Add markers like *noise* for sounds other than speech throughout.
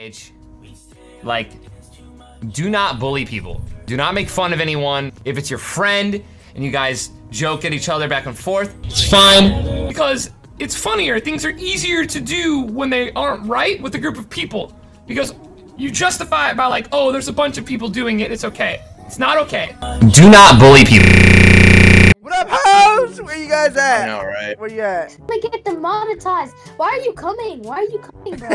age. Like, do not bully people. Do not make fun of anyone. If it's your friend and you guys joke at each other back and forth, it's fine. Because it's funnier. Things are easier to do when they aren't right with a group of people. Because you justify it by like, oh, there's a bunch of people doing it. It's okay. It's not okay. Do not bully people. What up, hoes? Where you guys at? I know, right? Where you at? I get demonetized. Why are you coming? Why are you coming, bro?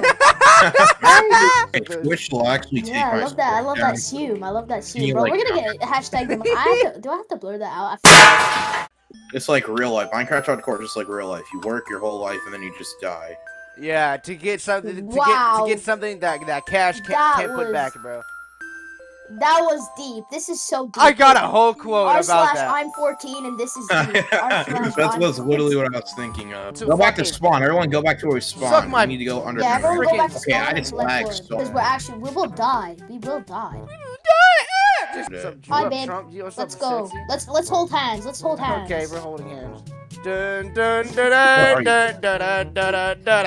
You- Twitch will actually take Yeah, I love that. I love support that sume. I love that Can sume, bro. like, We're gonna get hashtag. *laughs* Dem- I have to, do I have to blur that out? I. It's like real life. Minecraft hardcore is just like real life. You work your whole life and then you just die. Yeah, to get something to Wow. get to get something that that cash can't, That can't put back, bro. That was deep. This is so deep. I got a whole quote R about slash that. I'm 14 and this is *laughs* deep. R slash That's was literally what I was thinking of. So go back to spawn. Everyone go back to where we spawn. Suck my- We need to go under. Yeah, everyone go back to Okay, I just collect lagged so because we're actually we will die. We will die. Just Yeah. some- Hi, babe. Trump? You- what's Let's go. Let's let's hold hands. Let's hold hands. Okay, we're holding hands. Dun dun dun dun dun dun dun dun dun dun dun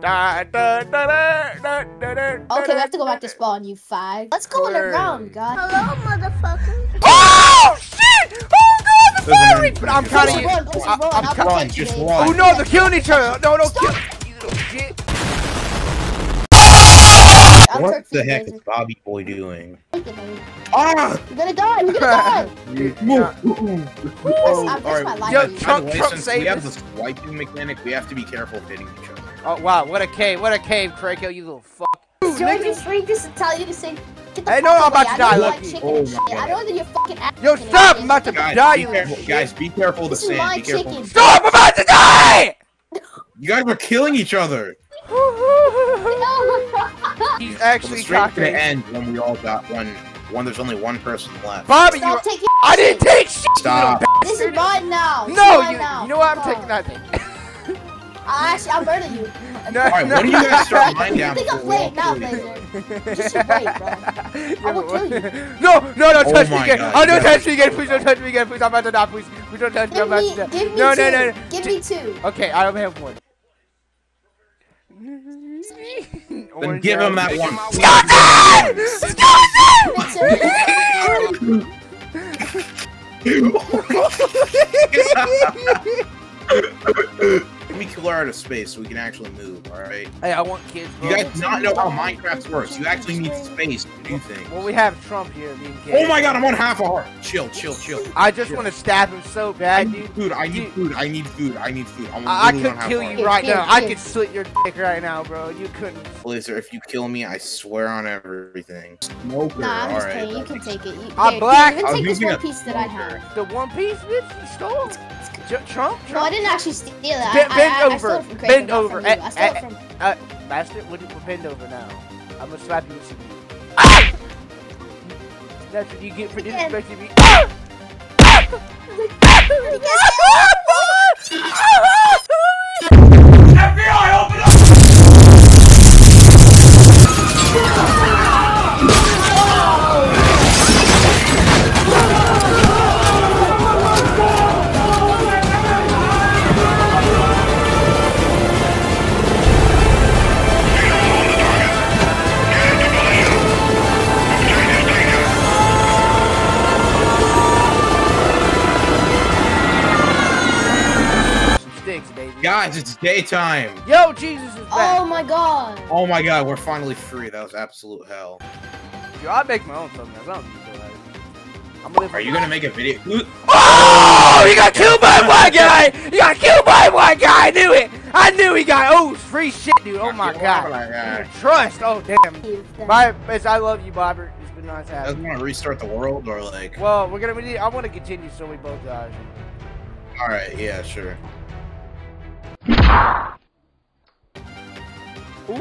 dun dun dun dun dun dun Okay, we have to go back to spawn, you fag. Let's go Word. underground, guys. Hello, motherfucker. Oh shit! Oh god, the Doesn't battery! matter. But I'm Push kind and of. run, I- run. I'm I'll ca- Run, protect you, just babe. Oh no, they're killing each other! No, no, kill! You little shit! I'll What the heck babe. is Bobby Boy doing? Take it, babe. Ah! You're gonna die. You're gonna die. *laughs* Yeah. Oh, I've all my life. Yo. Trump- way, Trump since saved we have us. this swiping mechanic, we have to be careful of hitting each other. Oh wow, what a cave! What a cave, Krakow, you little fuck! George is free just to tell you to say. I know I'm about to die, you like Lucky. Oh my shit. I know that you're fucking. Yo, stop! I'm about to Guys, die, you careful. Guys, be careful of the This sand. Be careful. chicken. Stop! I'm about to die! You guys are killing each other. He's actually stream's gonna cocking. end when we all got one. When there's only one person left. Bobby, you. Taking. I didn't take shit. Stop. little This is mine now. This No, mine you. now. You know what? I'm Fuck. taking that thing. I actually, I'll murder you. *laughs* No, All right, no. when do you guys start *laughs* mine You think I'm before playing now, kill each other? Blazer? Just wait, bro. I will kill you. No, no, no, Oh touch me again. God, Oh, don't touch me again. Please don't touch me again. Please, I'm about to die. Please, please don't touch me. I'm about to die. give me no, two. no, no, no. Give me two. Okay, I only have one. Then give him that one. Give me *laughs* *laughs* *laughs* two. Let me kill her out of space so we can actually move, alright? Hey, I want kids, bro. You guys do not know how Minecraft works. You actually need space to do things. Well, we have Trump here, me and. Oh my god, I'm on half a heart. Chill, chill, chill. I just want to stab him so I bad, need dude. food, I need food, I need food, I need food. I'm I, I could kill you right now. I could slit your dick right now, bro. You couldn't. Blazer, if you kill me, I swear on everything. Smoker, Nah, I'm just alright. kidding. You can take it. You, I'm here, black. Here, I was even take this one piece that I have. The One Piece, bitch, you stole. J- Trump, No, I didn't actually steal it bend over. bend over. Eh, I stole eh, it from. Eh, uh, I stole it. Bend over now. I'm gonna slap you. Ah! That's what you get for disrespecting me. Ah! Ah! Guys, it's daytime. Yo, Jesus is back. Oh my god. Oh my god, we're finally free. That was absolute hell. Yo, I make my own thumbnails. I don't need to I'm gonna live Are you gonna make a video? Oh, you got killed by one guy! You got killed by one guy! I knew it! I knew he got oh free shit, dude. Oh my Oh god. my god. Trust. Oh damn. My bitch, I love you, Bobber. It's been nice Does having you. want to restart the world or like? Well, we're gonna we need, I wanna continue so we both die. All right, yeah, sure. Ooh.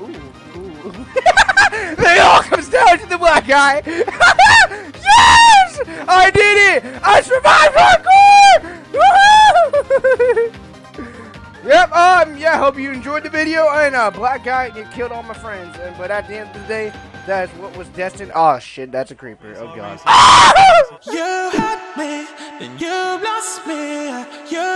Ooh. Ooh. *laughs* it all comes down to the black guy. *laughs* yes! I did it! I survived! Woohoo! *laughs* yep, um, yeah, hope you enjoyed the video. And uh, black guy get killed all my friends. And, but at the end of the day, that's what was destined. Oh shit, that's a creeper. Oh god. You hurt me, then you lost me. You